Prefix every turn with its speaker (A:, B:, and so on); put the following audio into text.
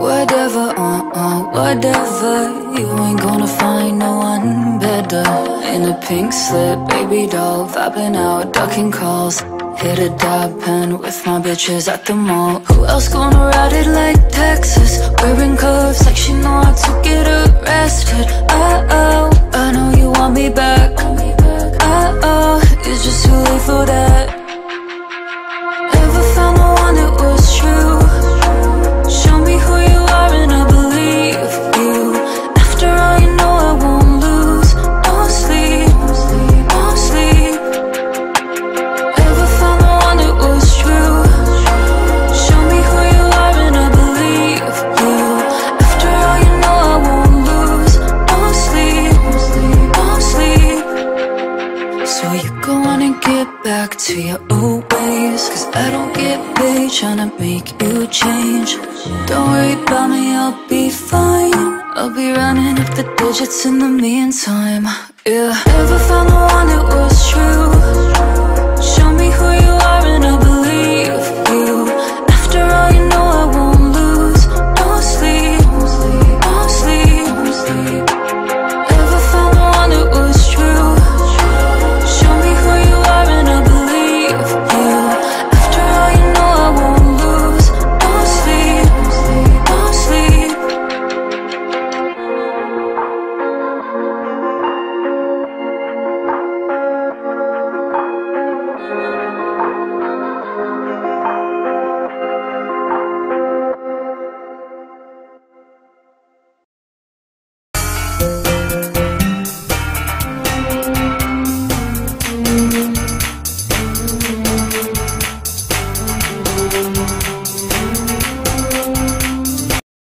A: Whatever, uh-uh, whatever. You ain't gonna find no one better. In a pink slip, baby doll Vibing out, ducking calls. Hit a dab pen with my bitches at the mall. Who else gonna ride it like Texas? To your old ways Cause I don't get paid trying to make you change. Don't worry about me, I'll be fine. I'll be running up the digits in the meantime. Yeah. Ever found the one that was true?